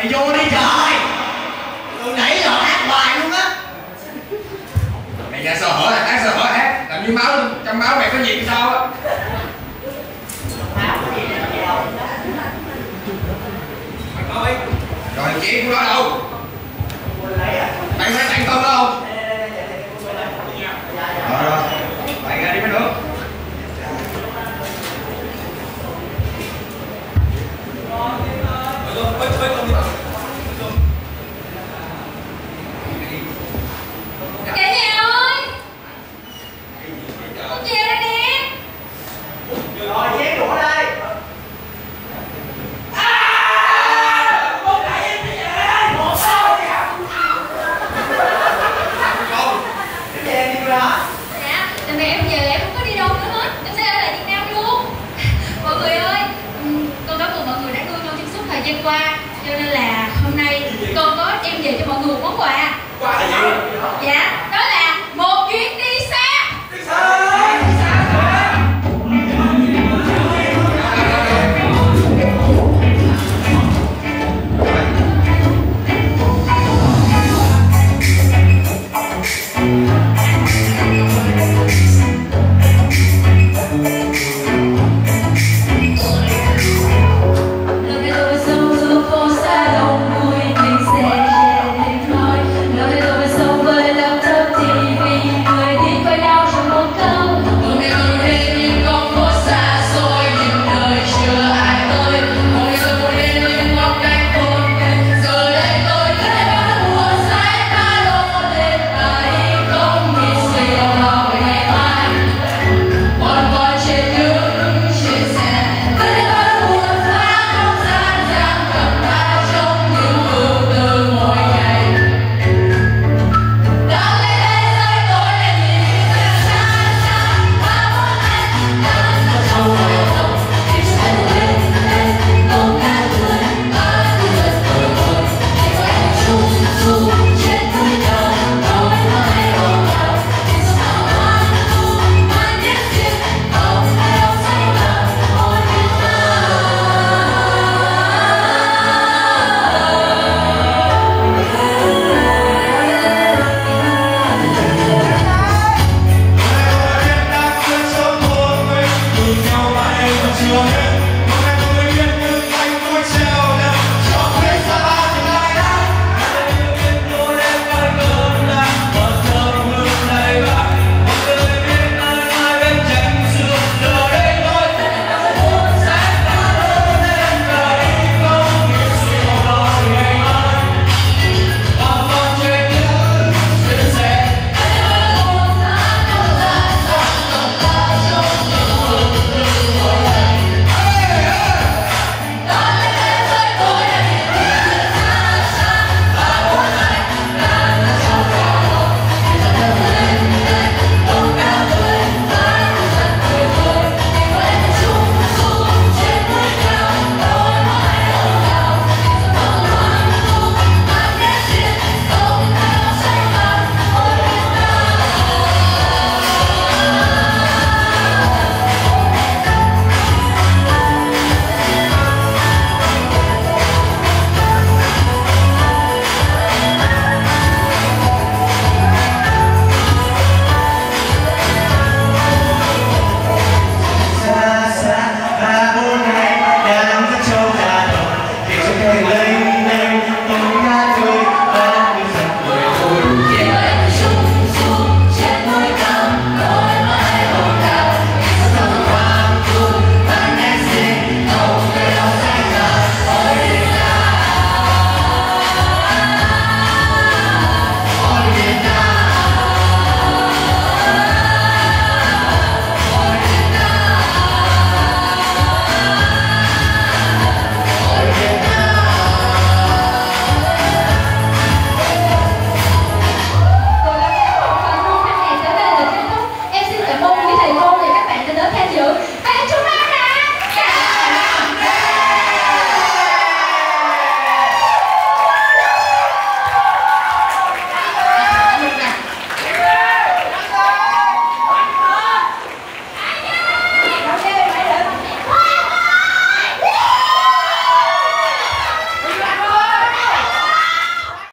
mày vô đi trời. Từ nãy giờ hát hoài luôn á. Mày ra sơ hở là hát sơ hở hát làm như máu trong máu mày có gì sao á? Mày nói rồi chị của nó đâu? Mày phải tặng con đó không? Rồi rồi. Mày ra đi mấy đứa Cả qua Cho nên là hôm nay con có đem về cho mọi người món quà. Qua gì? Dạ your hand.